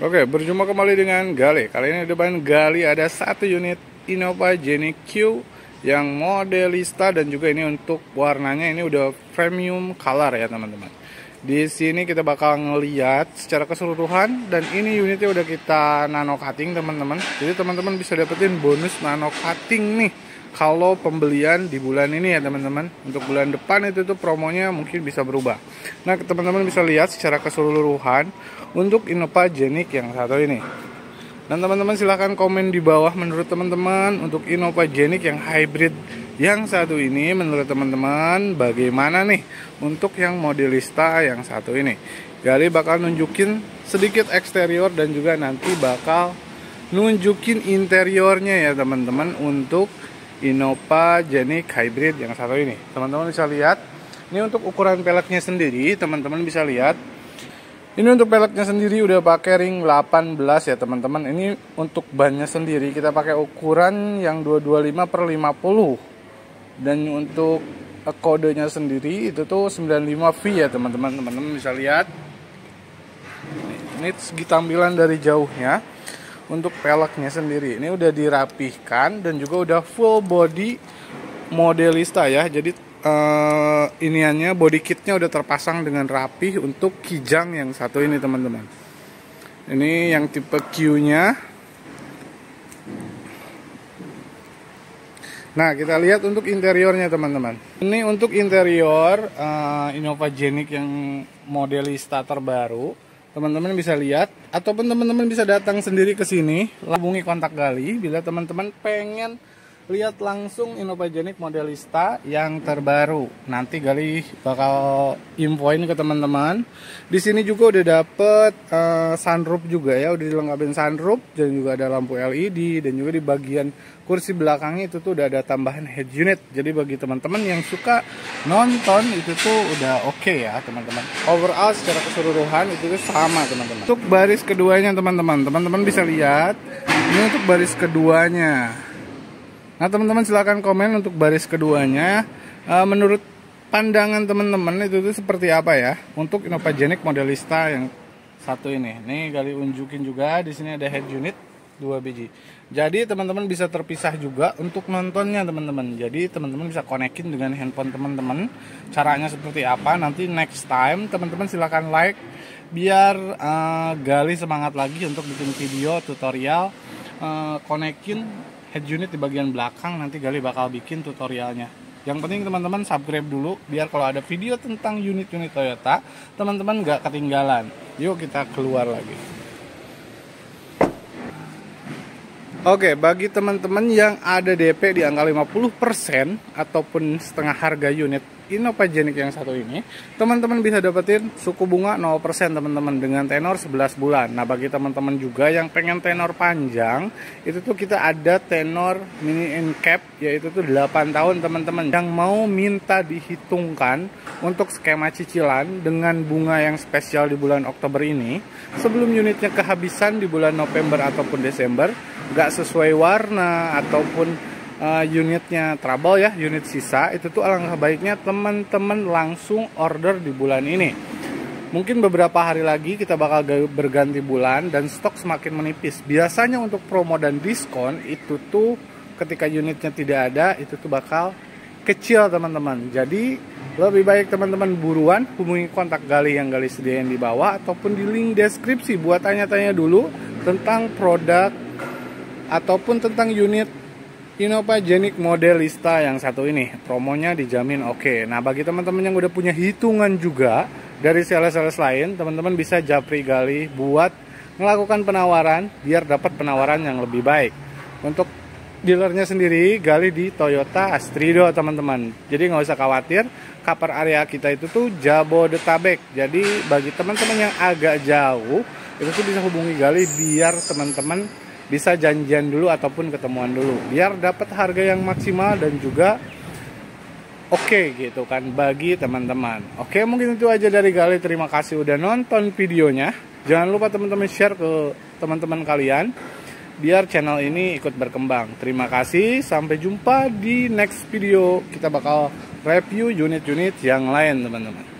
Oke, berjumpa kembali dengan Gali. Kali ini di depan Gali ada satu unit Innova Genie Q yang modelista dan juga ini untuk warnanya ini udah premium color ya teman-teman. Di sini kita bakal ngeliat secara keseluruhan dan ini unitnya udah kita nano cutting teman-teman. Jadi teman-teman bisa dapetin bonus nano cutting nih. Kalau pembelian di bulan ini ya teman-teman. Untuk bulan depan itu tuh promonya mungkin bisa berubah. Nah teman-teman bisa lihat secara keseluruhan untuk Innova Genic yang satu ini. Dan teman-teman silahkan komen di bawah menurut teman-teman untuk Innova Genic yang hybrid yang satu ini menurut teman-teman bagaimana nih untuk yang modelista yang satu ini Gali bakal nunjukin sedikit eksterior dan juga nanti bakal nunjukin interiornya ya teman-teman untuk Innova Genic Hybrid yang satu ini. Teman-teman bisa lihat. Ini untuk ukuran peleknya sendiri, teman-teman bisa lihat. Ini untuk peleknya sendiri udah pakai ring 18 ya teman-teman. Ini untuk bannya sendiri kita pakai ukuran yang 225 per 50. Dan untuk kodenya sendiri itu tuh 95V ya teman-teman. Teman-teman bisa lihat. Ini segi tampilan dari jauhnya untuk peleknya sendiri ini udah dirapihkan dan juga udah full body modelista ya jadi uh, iniannya body kitnya udah terpasang dengan rapih untuk kijang yang satu ini teman-teman ini yang tipe Q nya Nah kita lihat untuk interiornya teman-teman. Ini untuk interior uh, Innova Genic yang modelista terbaru. Teman-teman bisa lihat. Ataupun teman-teman bisa datang sendiri ke sini hubungi kontak Gali bila teman-teman pengen lihat langsung Innovagenic Modelista yang terbaru. Nanti Gali bakal infoin ke teman-teman. Di sini juga udah dapet uh, sunroof juga ya. Udah dilengkapin sunroof dan juga ada lampu LED dan juga di bagian kursi belakangnya itu tuh udah ada tambahan head unit. Jadi bagi teman-teman yang suka nonton itu tuh udah oke okay ya teman-teman. Overall secara keseluruhan itu tuh sama teman-teman. Untuk baris keduanya teman-teman. Teman-teman bisa lihat ini untuk baris keduanya nah teman-teman silahkan komen untuk baris keduanya uh, menurut pandangan teman-teman itu tuh seperti apa ya untuk Innova Genic Modelista yang satu ini nih kali unjukin juga di sini ada head unit dua biji. Jadi teman-teman bisa terpisah juga untuk nontonnya teman-teman. Jadi teman-teman bisa konekin dengan handphone teman-teman. Caranya seperti apa? Nanti next time teman-teman silahkan like biar uh, Gali semangat lagi untuk bikin video tutorial uh, konekin head unit di bagian belakang. Nanti Gali bakal bikin tutorialnya. Yang penting teman-teman subscribe dulu biar kalau ada video tentang unit-unit Toyota, teman-teman nggak ketinggalan. Yuk kita keluar lagi. Oke, bagi teman-teman yang ada DP di angka 50% ataupun setengah harga unit Innova Genic yang satu ini, teman-teman bisa dapetin suku bunga 0% teman-teman dengan tenor 11 bulan. Nah, bagi teman-teman juga yang pengen tenor panjang, itu tuh kita ada tenor mini in cap yaitu tuh 8 tahun teman-teman yang mau minta dihitungkan untuk skema cicilan dengan bunga yang spesial di bulan Oktober ini sebelum unitnya kehabisan di bulan November ataupun Desember nggak sesuai warna ataupun uh, unitnya trouble ya unit sisa itu tuh alangkah baiknya teman-teman langsung order di bulan ini. Mungkin beberapa hari lagi kita bakal berganti bulan dan stok semakin menipis. Biasanya untuk promo dan diskon itu tuh ketika unitnya tidak ada itu tuh bakal kecil teman-teman. Jadi lebih baik teman-teman buruan hubungi kontak Gali yang Gali sediain di bawah ataupun di link deskripsi buat tanya-tanya dulu tentang produk ataupun tentang unit Innova Genic Modelista yang satu ini. Promonya dijamin oke. Okay. nah bagi teman-teman yang udah punya hitungan juga dari sales-sales lain teman-teman bisa japri gali buat melakukan penawaran biar dapat penawaran yang lebih baik. Untuk dealernya sendiri gali di Toyota Astrido teman-teman. Jadi nggak usah khawatir cover area kita itu tuh Jabodetabek. Jadi bagi teman-teman yang agak jauh itu tuh bisa hubungi gali biar teman-teman bisa janjian dulu ataupun ketemuan dulu. Biar dapat harga yang maksimal dan juga oke okay, gitu kan bagi teman-teman. Oke okay, mungkin itu aja dari Gali. Terima kasih udah nonton videonya. Jangan lupa teman-teman share ke teman-teman kalian biar channel ini ikut berkembang. Terima kasih. Sampai jumpa di next video. Kita bakal review unit-unit yang lain teman-teman